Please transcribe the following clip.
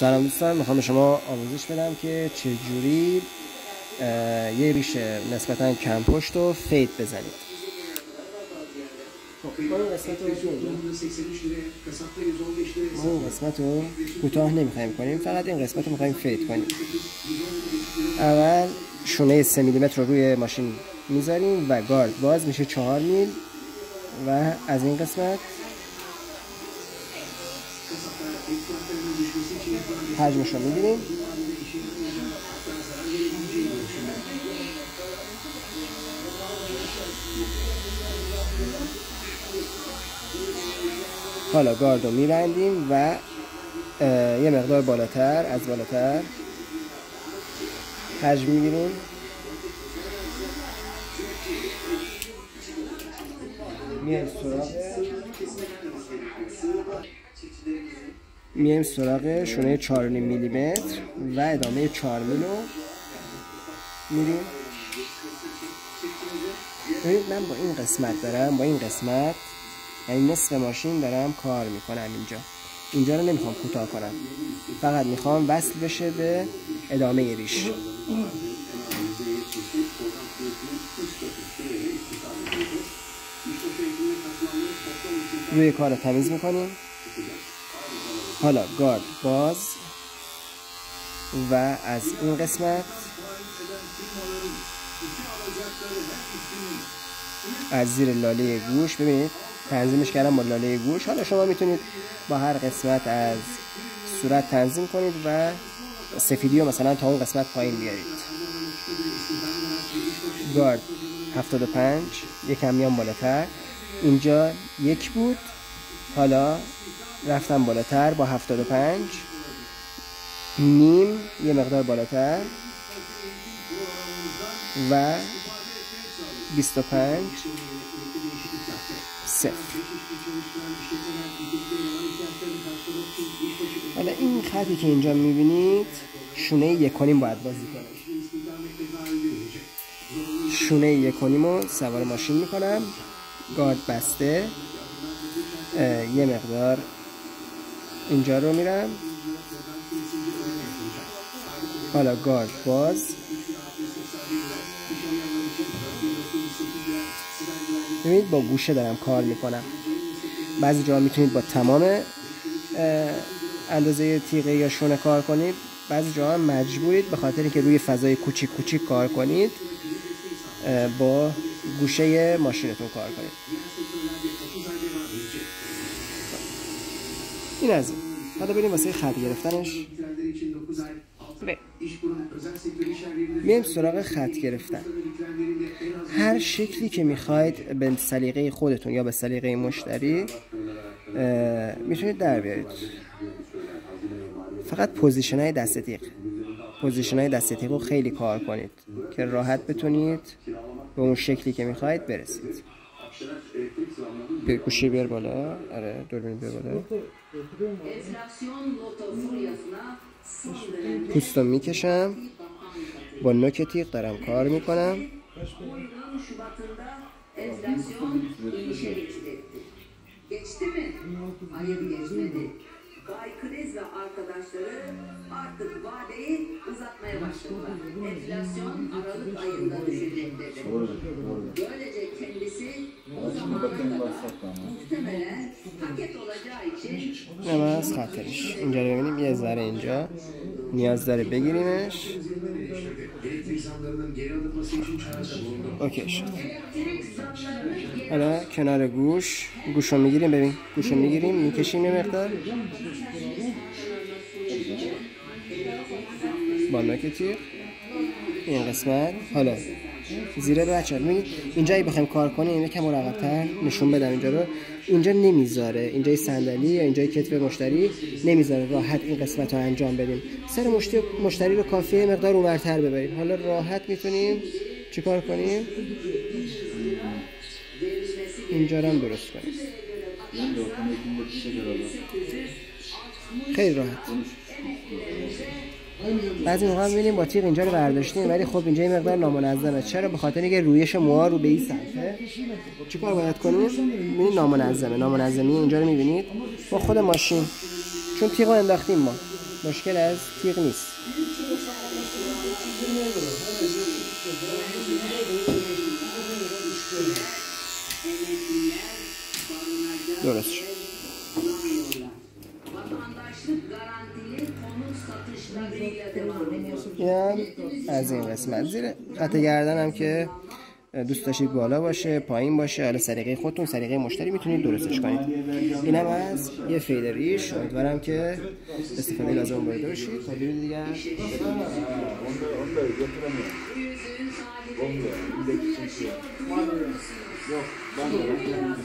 سلام دوستان می‌خوام شما آموزش بدم که چجوری یه ریش نسبتا کم پشت و fade بزنید. ما این قسمت رو قسمت رو کوتاه نمی‌خوایم کنیم فقط این قسمت رو می‌خوایم fade کنیم. اول شونه سه میلیمتر رو روی ماشین می‌ذاریم و گارد. باز میشه چهار میل و از این قسمت حجمش رو می‌بینیم حالا گارد رو میبندیم و یه مقدار بالاتر از بالاتر حجم می‌گیریم. سراغ. میایم سراغ شونه 4 میلیمتر و ادامه 4 میلو میریم. ببینید من با این قسمت دارم با این قسمت یعنی نصف ماشین دارم کار می‌کنم اینجا. اینجا رو نمی‌خوام کوتاه کنم. فقط می‌خوام وصل بشه به ادامه ریش. روی کار رو تمیز می‌کنیم. حالا گارد باز و از این قسمت از زیر لاله گوش. ببینید تنظیمش کردم با لاله گوش. حالا شما می‌تونید با هر قسمت از صورت تنظیم کنید و سفیدی رو مثلا تا اون قسمت پایین بیارید. گارد 75 یکم میام بالاتر. اینجا یک بود. حالا رفتم بالاتر با 75 نیم یه مقدار بالاتر. و 25 صفر. حالا این خطی که اینجا می‌بینید شونه یکونیم باید بازی کنم. شونه یکونیم رو سوار ماشین می‌کنم. گارد بسته. یه مقدار اینجا رو میرم. حالا گارد باز. ببینید با گوشه دارم کار می‌کنم. بعضی جا می‌تونید با تمام اندازه تیغه یا شونه کار کنید. بعضی جا مجبورید به خاطر اینکه روی فضای کوچیک کوچیک کار کنید با گوشه ماشینتون کار کنید. این از این. حالا بریم واسه خط گرفتنش. میایم سراغ خط گرفتن. هر شکلی که می‌خواید به سلیقه خودتون یا به سلیقه مشتری می‌تونید در بیارید. فقط position های دست تیغ. position های دست رو خیلی کار کنید که راحت بتونید به اون شکلی که می‌خواید برسید. گوشی بیار بالا آره دوربین بیار بالا پوستو می‌کشم با نوک تیغ دارم کار می‌کنم Geçti mi? Hayır geçmedi. Bay Kriz ve arkadaşları artık vadeyi uzatmaya başladılar. Enflasyon Aralık ayında düşecek dedi. Böylece kendisi نه از خاطرش اینجا رو ببینیم یه ذره اینجا نیاز داره بگیریمش اوکی شد حالا کنار گوش گوش رو می‌گیریم ببین گوش رو می‌گیریم می‌کشیم یه مقدار با نوک تیغ این قسمت حالا زیره بچه ببینید اینجا بخوایم کار کنیم یکم مرقب‌تر نشون بدم اینجا رو. اینجا نمی‌ذاره. اینجا صندلی یا اینجا کتف مشتری نمی‌ذاره. راحت این قسمت رو انجام بدیم. سر مشتری, مشتری رو کافیه مقدار اونورتر ببریم. حالا راحت می‌تونیم چیکار کنیم؟ اینجا رو هم درست کنیم. خیلی راحت. بعضی موقع می‌بینیم با تیغ اینجا رو برداشتیم ولی خب اینجا این مقدار نامنظمه. چرا؟ به خاطر اینکه رویش موها رو به این سمته چیکار باید کنیم؟ ببینید نامنظمه. نامنظمی اینجا رو می‌بینید. با خود ماشین. چون تیغ رو انداختیم ما. مشکل از تیغ نیست. درست شد. از این قسمت. زیر خط گردن هم که دوست داشتید بالا باشه پایین باشه حالا سلیقه خودتون سلیقه مشتری می‌تونید درستش کنید. اینم از یه فیدر ریش امیدوارم که استفاده لازم برده باشید تا ویدیو دیگر yaşıyor duyuyor musunuz?